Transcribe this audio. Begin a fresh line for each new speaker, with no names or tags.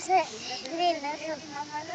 是，对的，是妈妈的。